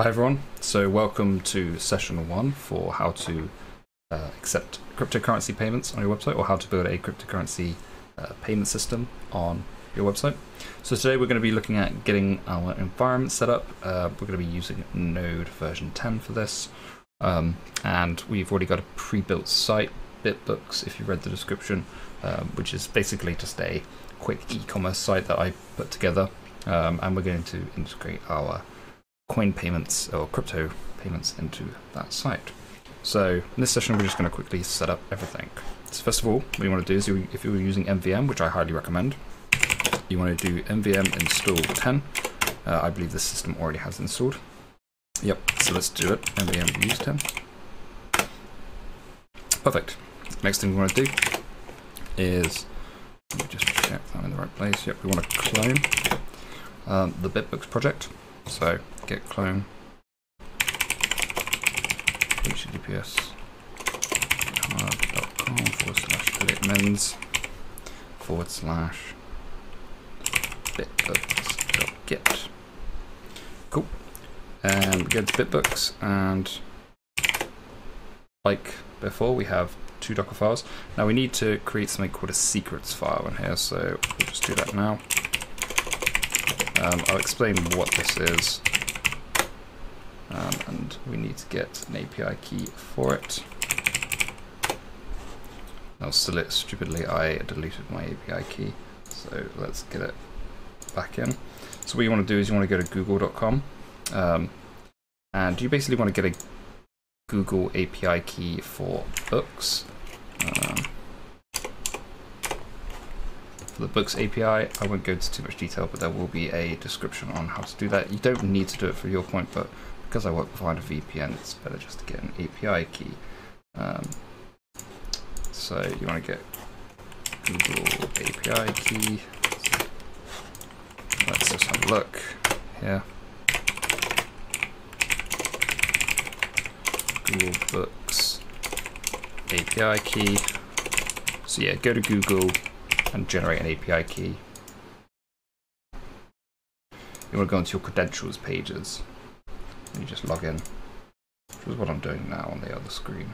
Hi everyone, so welcome to session one for how to uh, accept cryptocurrency payments on your website or how to build a cryptocurrency uh, payment system on your website. So today we're going to be looking at getting our environment set up. Uh, we're going to be using Node version 10 for this. Um, and we've already got a pre-built site, BitBooks, if you read the description, um, which is basically just a quick e-commerce site that I put together. Um, and we're going to integrate our coin payments or crypto payments into that site. So in this session, we're just going to quickly set up everything. So first of all, what you want to do is you, if you're using NVM, which I highly recommend, you want to do NVM install 10. Uh, I believe the system already has installed. Yep, so let's do it. NVM use 10. Perfect. Next thing we want to do is just check that I'm in the right place. Yep, we want to clone um, the BitBooks project. So git clone https com forward slash mins forward slash bitbooks.git. Cool. And we go to bitbooks and like before we have two Docker files. Now we need to create something called a secrets file in here, so we'll just do that now. Um, I'll explain what this is. Um, and we need to get an API key for it. Now, stupidly, I deleted my API key, so let's get it back in. So what you want to do is you want to go to google.com, um, and you basically want to get a Google API key for books. Um, for the Books API. I won't go into too much detail, but there will be a description on how to do that. You don't need to do it for your point, but because I work behind a VPN, it's better just to get an API key. Um, so you want to get Google API key. Let's just have a look here. Google Books API key. So yeah, go to Google, and generate an API key. You want to go into your credentials pages you just log in, which is what I'm doing now on the other screen.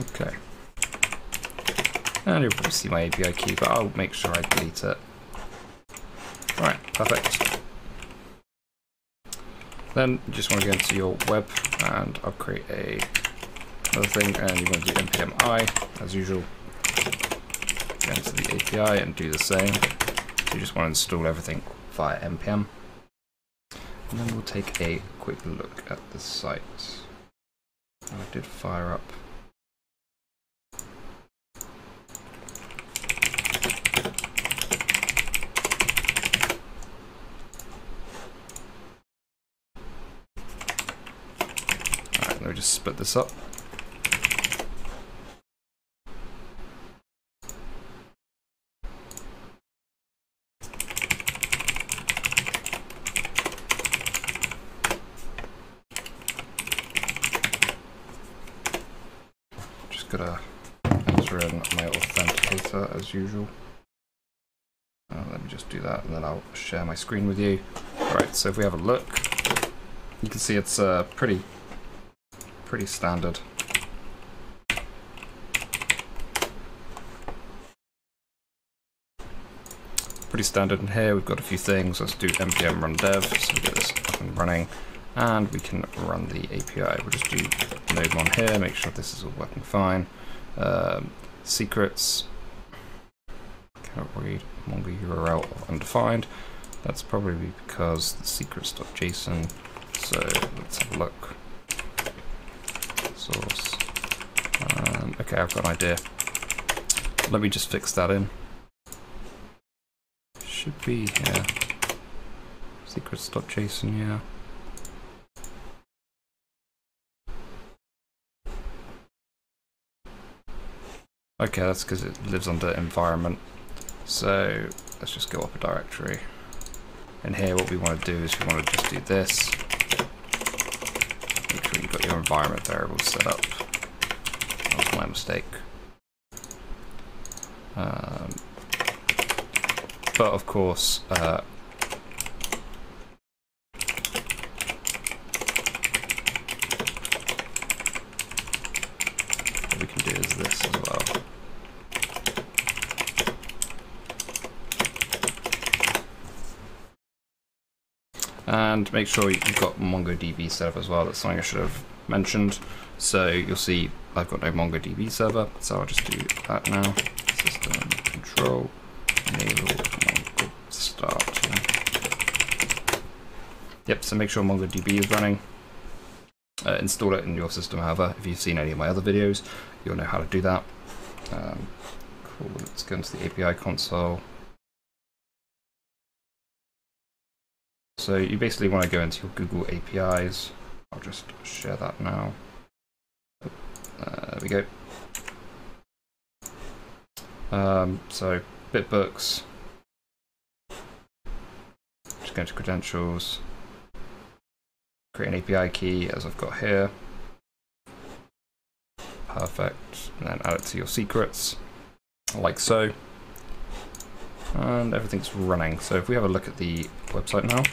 Okay. And you'll probably see my API key, but I'll make sure I delete it. Alright, perfect. Then you just want to go into your web and I'll create a another thing and you want to do npm i as usual. Go into the API and do the same. So you just want to install everything via npm. And then we'll take a quick look at the site. I did fire up Let me just split this up. Just gotta enter in my authenticator as usual. Uh, let me just do that and then I'll share my screen with you. Alright, so if we have a look, you can see it's uh, pretty pretty standard. Pretty standard in here, we've got a few things. Let's do npm run dev, so we get this up and running. And we can run the API. We'll just do node on here, make sure this is all working fine. Um, secrets, cannot read Mongo URL of undefined. That's probably because the secrets.json. So let's have a look source. Um, okay, I've got an idea. Let me just fix that in. Should be here. Secrets.json, yeah. Okay, that's because it lives under environment. So let's just go up a directory. And here what we want to do is we want to just do this sure you've got your environment variables set up. That was my mistake. Um, but of course, uh, what we can do is this as well. And make sure you've got MongoDB set up as well. That's something I should have mentioned. So you'll see I've got no MongoDB server, so I'll just do that now. System control enable Mongo start. Yep, so make sure MongoDB is running. Uh, install it in your system, however. If you've seen any of my other videos, you'll know how to do that. Um, cool, let's go into the API console. So you basically want to go into your Google APIs. I'll just share that now. Uh, there we go. Um, so BitBooks. Just go to credentials. Create an API key as I've got here. Perfect. And then add it to your secrets, like so. And everything's running. So if we have a look at the website now.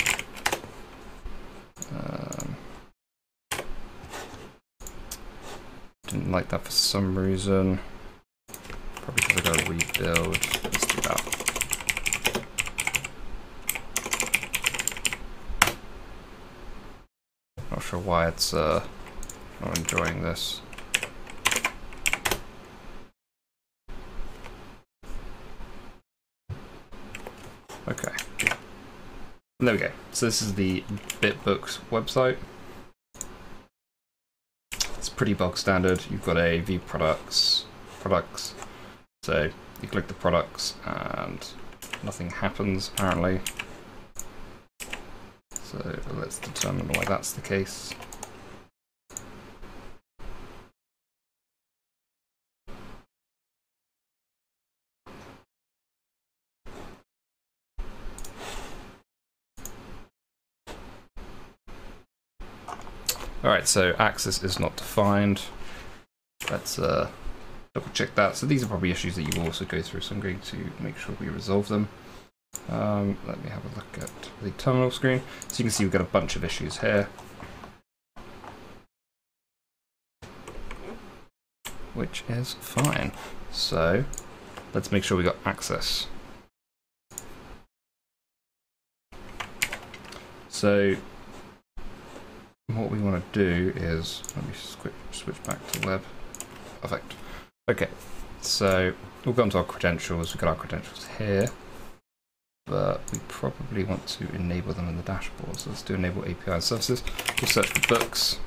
Didn't like that for some reason. Probably because I gotta rebuild. Let's do that. Not sure why it's uh, not enjoying this. Okay. There we go. So this is the BitBooks website. Pretty bog standard. You've got a view products, products. So you click the products and nothing happens apparently. So let's determine why that's the case. Alright, so access is not defined. Let's uh, double check that. So these are probably issues that you will also go through, so I'm going to make sure we resolve them. Um, let me have a look at the terminal screen. So you can see we've got a bunch of issues here. Which is fine. So let's make sure we got access. So what we want to do is, let me switch, switch back to web. Perfect. Okay, so we'll go into our credentials. We've got our credentials here, but we probably want to enable them in the dashboard. So let's do enable API services. We'll search for books,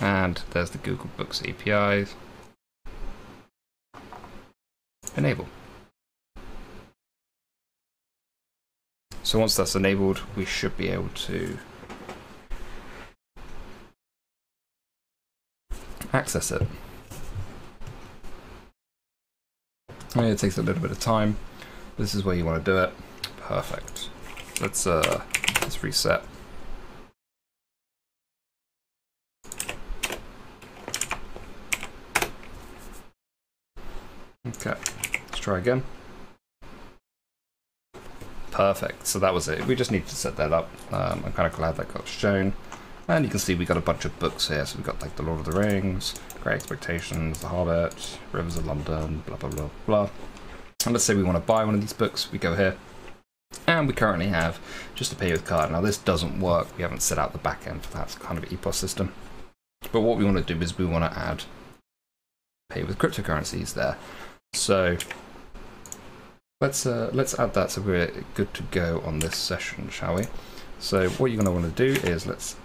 and there's the Google Books APIs. Enable. So once that's enabled, we should be able to access it. It takes a little bit of time. This is where you want to do it. Perfect. Let's uh let's reset. Okay, let's try again. Perfect, so that was it. We just need to set that up. Um, I'm kind of glad that got shown. And you can see we've got a bunch of books here. So we've got like The Lord of the Rings, Great Expectations, The Hobbit, Rivers of London, blah, blah, blah, blah. And let's say we want to buy one of these books. We go here. And we currently have just a pay with card. Now this doesn't work. We haven't set out the back end for that kind of EPOS system. But what we want to do is we want to add pay with cryptocurrencies there. So let's uh, let's add that so we're good to go on this session, shall we? So what you're going to want to do is let's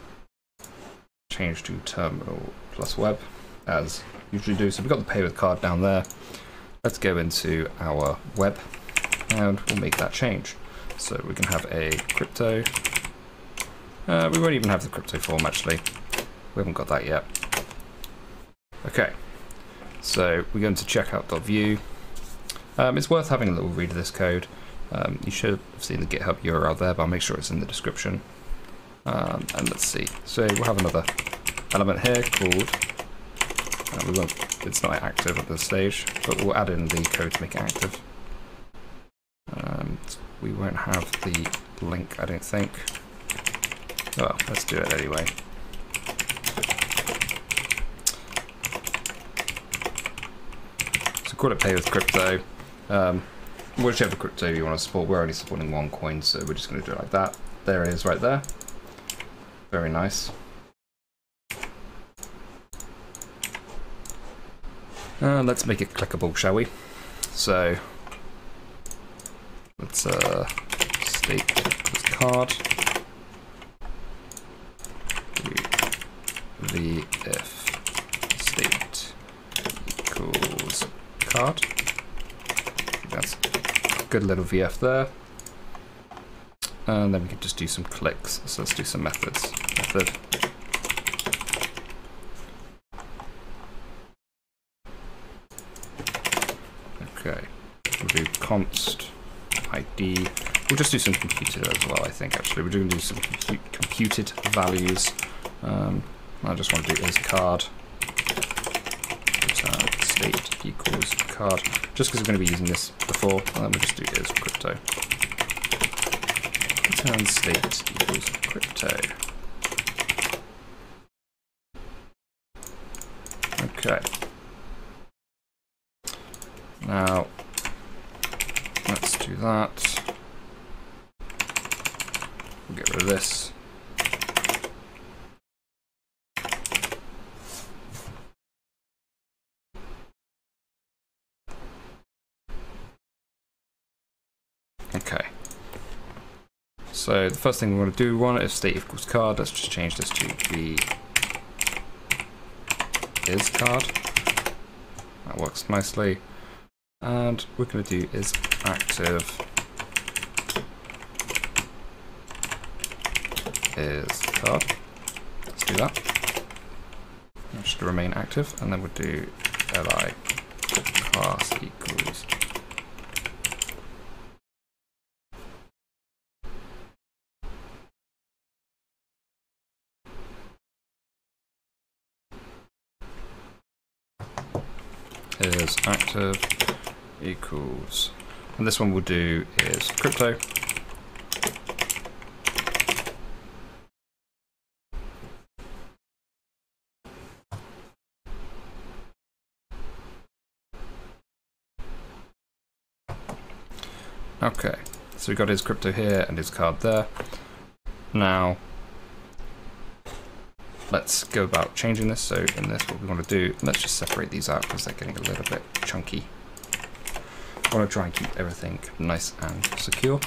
change to terminal plus web as usually do. So we've got the pay with card down there. Let's go into our web and we'll make that change. So we can have a crypto. Uh, we won't even have the crypto form actually. We haven't got that yet. Okay, so we go into checkout.view. Um, it's worth having a little read of this code. Um, you should have seen the GitHub URL there, but I'll make sure it's in the description. Um, and let's see. So we'll have another element here called. Uh, we won't. It's not active at this stage, but we'll add in the code to make it active. Um, we won't have the link, I don't think. Well, let's do it anyway. So call it pay with crypto. Um, whichever crypto you want to support. We're only supporting one coin, so we're just going to do it like that. There it is right there. Very nice. Uh, let's make it clickable, shall we? So, let's uh, state this card. The if state equals card. That's a good little VF there. And then we can just do some clicks. So let's do some methods. Okay. We'll do const ID. We'll just do some computed as well, I think, actually. We're going to do some compu computed values. Um, I just want to do is card. Return state equals card. Just because we're going to be using this before, and then we'll just do is crypto return state equals crypto. Okay. Now, let's do that. We'll get rid of this. Okay. So the first thing we want to do, one if state equals card, let's just change this to the is card. That works nicely. And we're going to do is active is card. Let's do that. Just to remain active, and then we'll do uh, li class equals is active equals, and this one we'll do is crypto. Okay, so we've got his crypto here and his card there. Now, let's go about changing this. So in this, what we want to do, let's just separate these out because they're getting a little bit chunky. I want to try and keep everything nice and secure.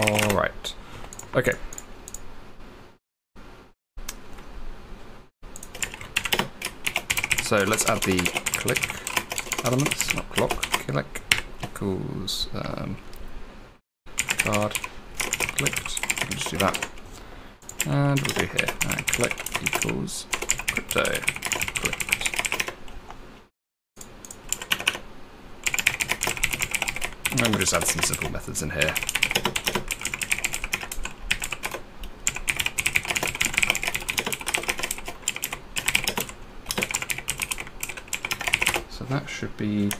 All right. Okay. So let's add the click elements, not clock. Click equals um, card clicked. We'll just do that. And we'll do here. And click equals crypto clicked. And we'll just add some simple methods in here. That should be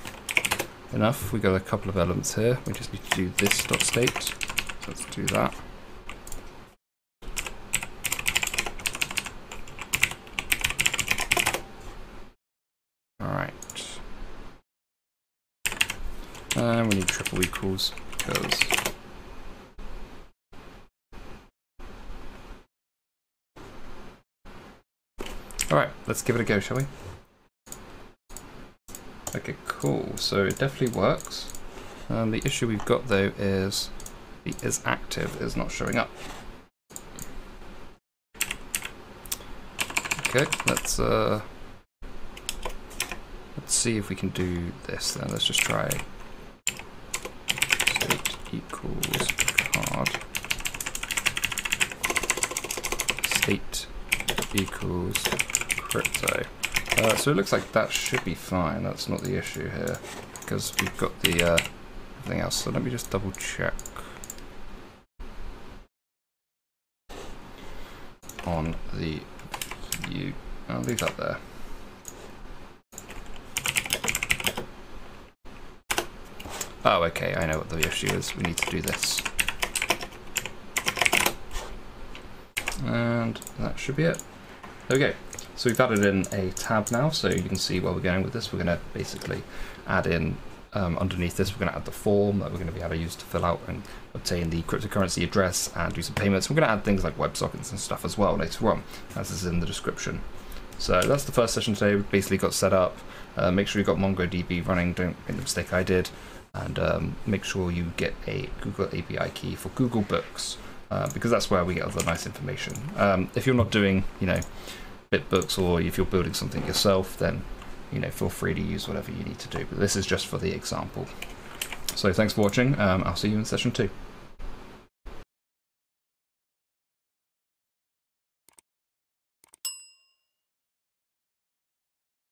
enough. We got a couple of elements here. We just need to do this dot state. So let's do that. All right. And we need triple equals because All right, let's give it a go, shall we? Okay, cool. So it definitely works. Um, the issue we've got though is the is active is not showing up. Okay, let's uh, let's see if we can do this. Then let's just try state equals card state equals crypto. Uh, so it looks like that should be fine. That's not the issue here because we've got the uh, everything else. So let me just double check on the view. I'll leave that there. Oh, okay, I know what the issue is. We need to do this. And that should be it. Okay, so we've added in a tab now, so you can see where we're going with this. We're going to basically add in, um, underneath this, we're going to add the form that we're going to be able to use to fill out and obtain the cryptocurrency address and do some payments. We're going to add things like WebSockets and stuff as well later on, as is in the description. So that's the first session today. We've basically got set up. Uh, make sure you've got MongoDB running. Don't make the mistake I did. And um, make sure you get a Google API key for Google Books. Uh, because that's where we get all the nice information. Um, if you're not doing, you know, BitBooks or if you're building something yourself, then, you know, feel free to use whatever you need to do. But this is just for the example. So thanks for watching. Um, I'll see you in session two.